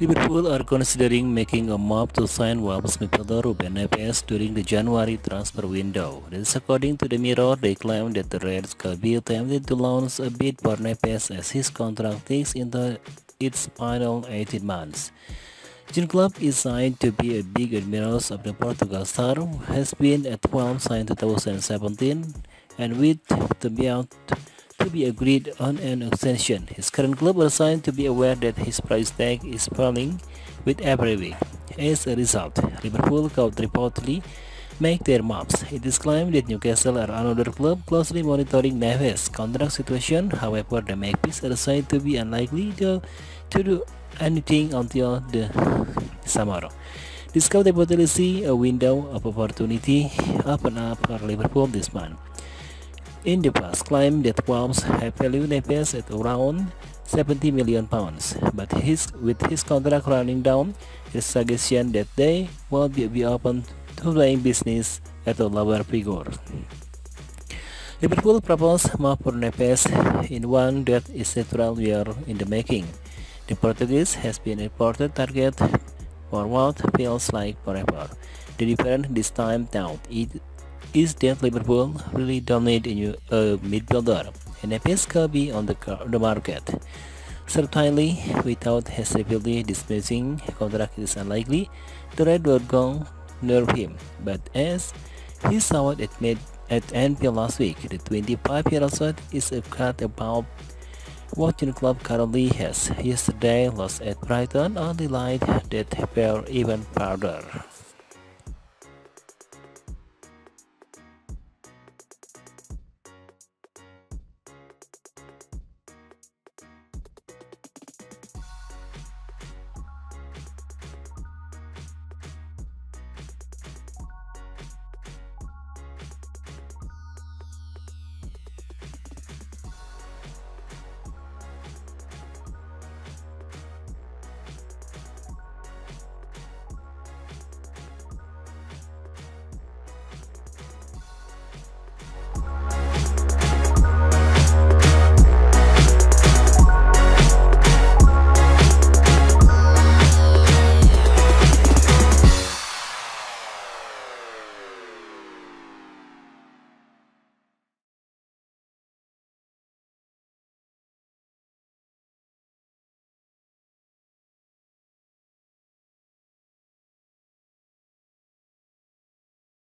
Liverpool are considering making a move to sign Wolves midfielder Ruben Neves during the January transfer window. This according to the Mirror, they claim that the Reds could be tempted to launch a bid for Neves as his contract takes into its final 18 months. Jurgen Klopp is signed to be a big admirer of the Portugal star, has been at Wolves since 2017 and with the beyond to be agreed on an extension. His current club are signed to be aware that his price tag is falling with every week. As a result, Liverpool could reportedly make their moves. It is claimed that Newcastle are another club closely monitoring Neves' contract situation. However, the Magpies are said to be unlikely to, to do anything until the summer. This could reportedly see a window of opportunity open up for Liverpool this month. In the past, claimed that Wolves have valued Neves at around 70 million pounds, but his, with his contract running down, it suggestion that they will be, open to playing business at a lower figure. Liverpool proposed more for Neves in one that is several years in the making. The Portuguese has been a reported target for what feels like forever. The difference this time now it is that Liverpool really don't need a uh, midfielder and Neves could be on the, the market. Certainly, without hesitantly dismissing contract is unlikely, the Red would go near him. But as he saw it at, Anfield last week, the 25-year-old is a cut about what the club currently has. Yesterday lost at Brighton on the line that fell even further.